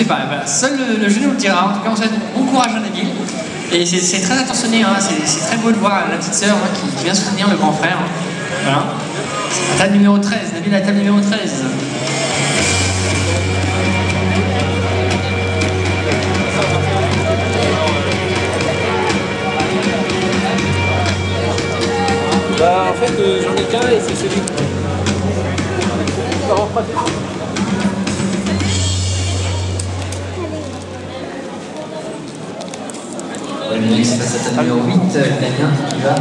sais pas, seul le, le jeu nous le dira. En tout cas, on souhaite bon courage à Nabil. Et c'est- très attentionné, hein. c'est très beau de voir la petite sœur hein, qui, vient soutenir le grand frère. hein. La table numéro 13, Nabil la table numéro 13. Bah en fait euh, j'en ai qu'un et c'est celui. Le passe à numéro 8, Damien qui va